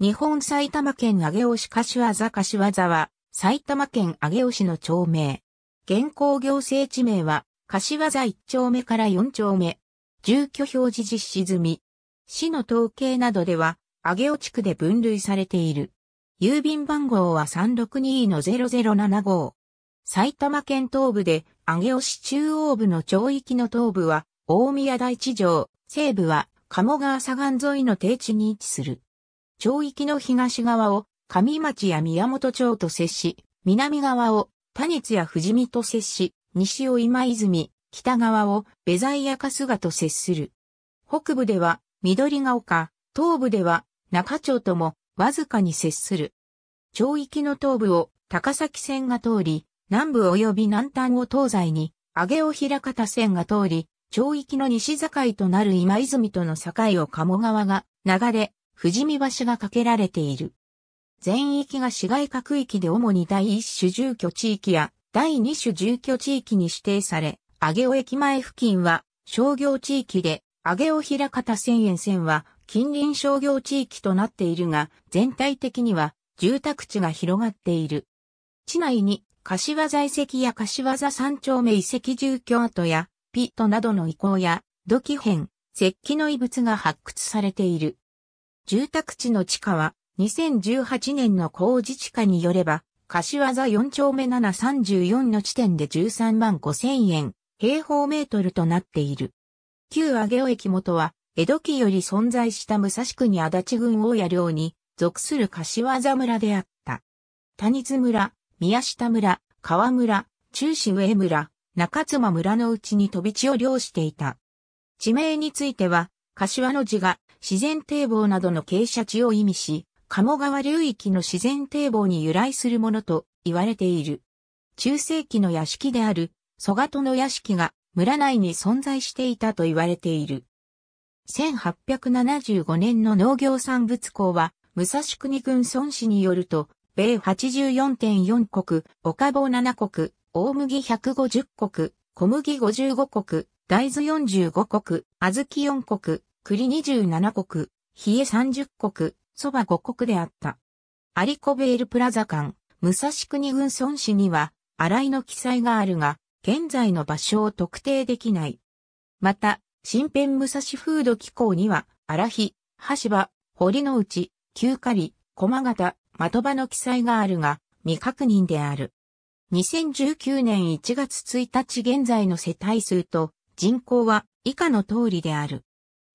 日本埼玉県上尾市柏座柏座は、埼玉県上尾市の町名。現行行政地名は、柏座1丁目から4丁目。住居表示実施済み。市の統計などでは、上尾地区で分類されている。郵便番号は362-0075。埼玉県東部で、上尾市中央部の町域の東部は、大宮台地上、西部は、鴨川左岸沿いの低地に位置する。町域の東側を上町や宮本町と接し、南側を谷津や富士見と接し、西を今泉、北側をベザイや春日と接する。北部では緑が丘、東部では中町ともわずかに接する。町域の東部を高崎線が通り、南部及び南端を東西に、上尾平方線が通り、町域の西境となる今泉との境を鴨川が流れ、富士見橋が架けられている。全域が市街各域で主に第一種住居地域や第二種住居地域に指定され、上尾駅前付近は商業地域で、上尾平方線沿線は近隣商業地域となっているが、全体的には住宅地が広がっている。地内に柏座遺跡や柏座三丁目遺跡住居跡やピットなどの遺構や土器片、石器の遺物が発掘されている。住宅地の地価は2018年の工事地価によれば、柏座4丁目734の地点で13万5千円平方メートルとなっている。旧上尾駅元は、江戸期より存在した武蔵国足立郡大谷領に属する柏座村であった。谷津村、宮下村、川村、中市上村、中妻村のうちに飛び地を漁していた。地名については、柏の字が自然堤防などの傾斜地を意味し、鴨川流域の自然堤防に由来するものと言われている。中世紀の屋敷である、蘇我の屋敷が村内に存在していたと言われている。1875年の農業産物港は、武蔵国郡孫子によると、米84.4国、岡棒7国、大麦150国、小麦55国、大豆45国、小豆4国、栗27国、冷え30国、蕎麦5国であった。アリコベールプラザ館、武蔵国郡村市には、新井の記載があるが、現在の場所を特定できない。また、新編武蔵風土機構には、荒日、橋場、堀之内、旧狩、駒形、的場の記載があるが、未確認である。2019年1月1日現在の世帯数と人口は以下の通りである。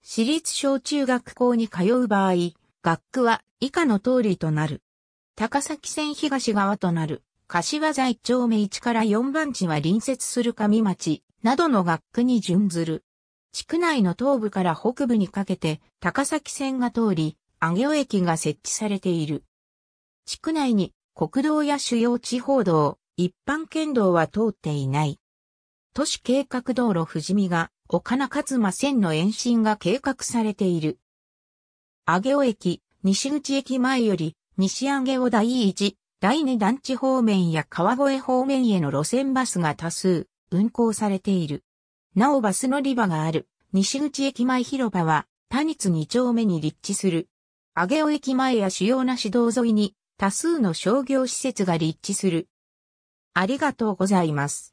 私立小中学校に通う場合、学区は以下の通りとなる。高崎線東側となる、柏座一丁目1から4番地は隣接する上町、などの学区に準ずる。地区内の東部から北部にかけて高崎線が通り、上尾駅が設置されている。地区内に国道や主要地方道、一般県道は通っていない。都市計画道路富士見が岡名勝馬線の延伸が計画されている。上尾駅、西口駅前より、西上尾第一、第二団地方面や川越方面への路線バスが多数運行されている。なおバス乗り場がある西口駅前広場は谷津2丁目に立地する。上尾駅前や主要な市道沿いに多数の商業施設が立地する。ありがとうございます。